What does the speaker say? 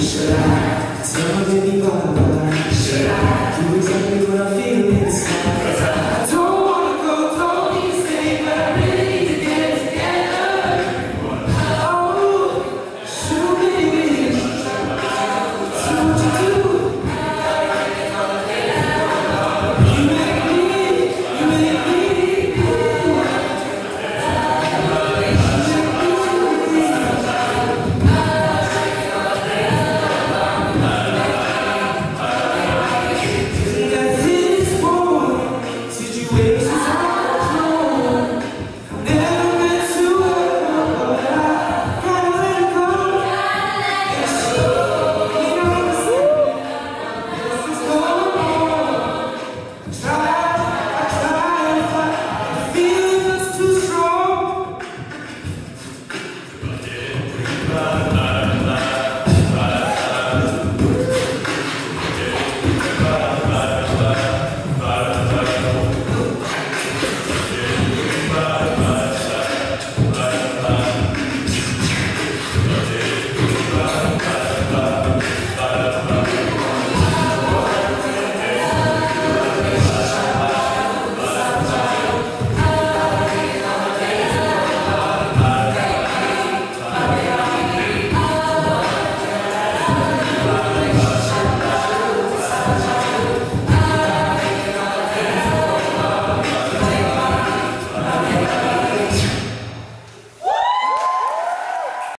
should I? Tell me, baby, Should I? Do exactly when I feel inside